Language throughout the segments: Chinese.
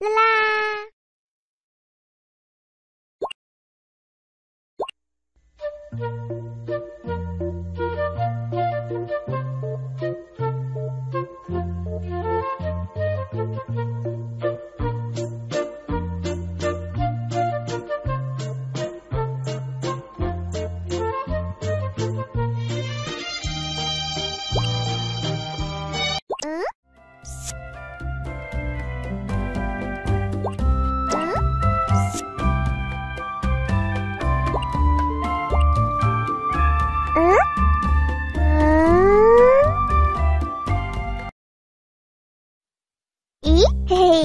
啦啦。嘿嘿。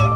あっ!